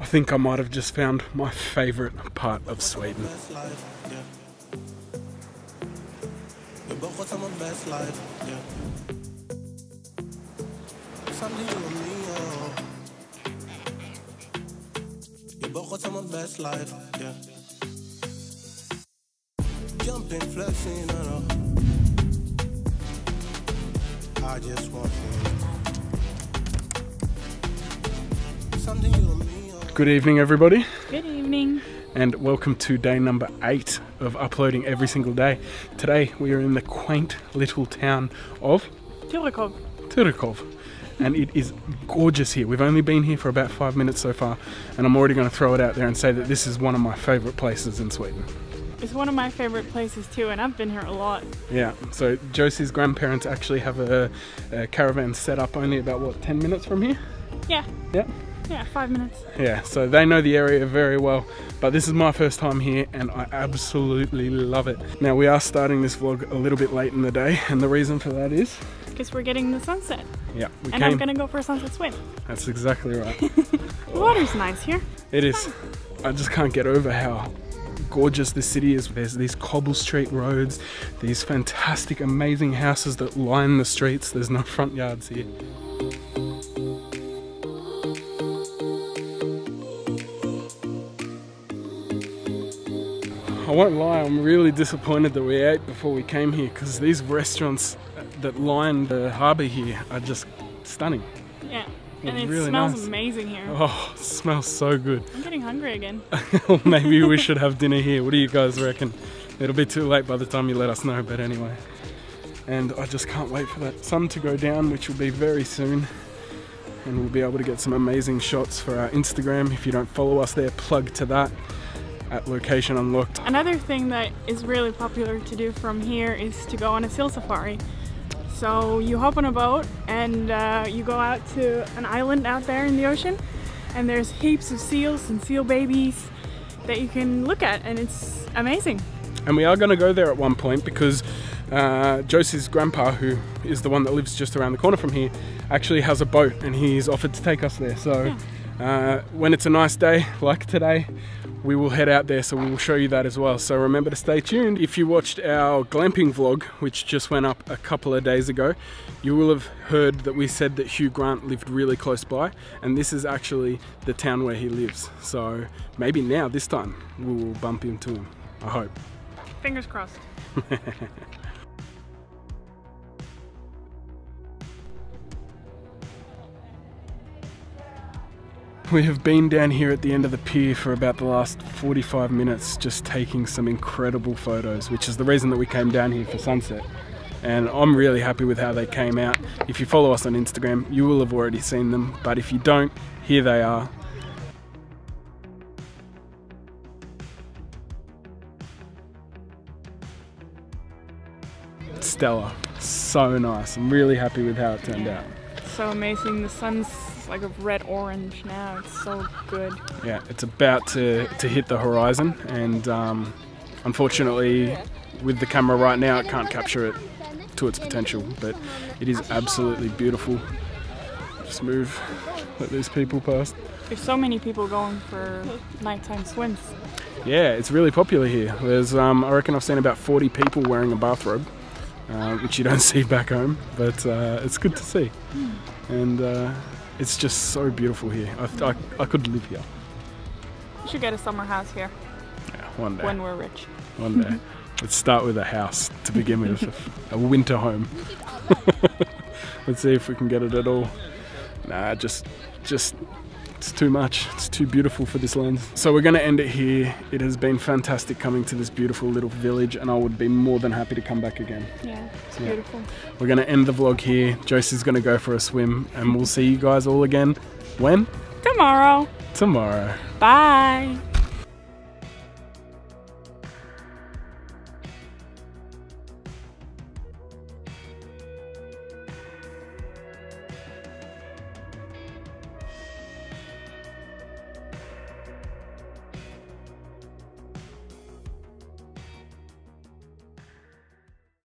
I think I might have just found my favourite part of Sweden. Jumping, flexing, I just want. Something Good evening, everybody, Good evening. and welcome to day number eight of uploading every single day. Today we are in the quaint little town of Torekov. Torekov, and it is gorgeous here. We've only been here for about five minutes so far, and I'm already going to throw it out there and say that this is one of my favourite places in Sweden. It's one of my favorite places too, and I've been here a lot. Yeah, so Josie's grandparents actually have a, a caravan set up only about what, 10 minutes from here? Yeah, Yeah. Yeah, five minutes. Yeah, so they know the area very well, but this is my first time here and I absolutely love it. Now, we are starting this vlog a little bit late in the day, and the reason for that is, Because we're getting the sunset, yeah, and came. I'm gonna go for a sunset swim. That's exactly right. The water's nice here. It is. I just can't get over how gorgeous this city is. There's these cobble street roads, these fantastic, amazing houses that line the streets. There's no front yards here. I won't lie, I'm really disappointed that we ate before we came here because these restaurants that line the harbour here are just stunning. Yeah, and it really smells nice. amazing here. Oh, it smells so good. I'm getting hungry again. Maybe we should have dinner here. What do you guys reckon? It'll be too late by the time you let us know, but anyway. And I just can't wait for that sun to go down, which will be very soon. And we'll be able to get some amazing shots for our Instagram. If you don't follow us there, plug to that at Location Unlocked. Another thing that is really popular to do from here is to go on a seal safari. So you hop on a boat and uh, you go out to an island out there in the ocean, and there's heaps of seals and seal babies that you can look at, and it's amazing. And we are going to go there at one point because uh, Josie's grandpa, who is the one that lives just around the corner from here, actually has a boat and he's offered to take us there. So uh, when it's a nice day like today, we will head out there so we will show you that as well. So remember to stay tuned. If you watched our glamping vlog, which just went up a couple of days ago, you will have heard that we said that Hugh Grant lived really close by, and this is actually the town where he lives. So maybe now, this time, we will bump into him. I hope. Fingers crossed. We have been down here at the end of the pier for about the last 45 minutes just taking some incredible photos, which is the reason that we came down here for sunset. And I'm really happy with how they came out. If you follow us on Instagram, you will have already seen them, but if you don't, here they are. Stellar. So nice. I'm really happy with how it turned out. So amazing. The sun's like a red orange now. It's so good. Yeah, it's about to, to hit the horizon, and um, unfortunately, with the camera right now, it can't capture it to its potential. But it is absolutely beautiful. Just move, let these people pass. There's so many people going for nighttime swims. Yeah, it's really popular here. There's, um, I reckon, I've seen about 40 people wearing a bathrobe, uh, which you don't see back home, but uh, it's good to see. And uh, it's just so beautiful here. I, I, I could live here. We should get a summer house here Yeah, one day. when we're rich. One day. Let's start with a house to begin with, a winter home. Let's see if we can get it at all. Nah, just, just, it's too much. It's too beautiful for this lens. So we're going to end it here. It has been fantastic coming to this beautiful little village, and I would be more than happy to come back again. Yeah, it's Yeah. beautiful. We're going to end the vlog here. Josie's going to go for a swim, and we'll see you guys all again when? Tomorrow. Tomorrow. Bye.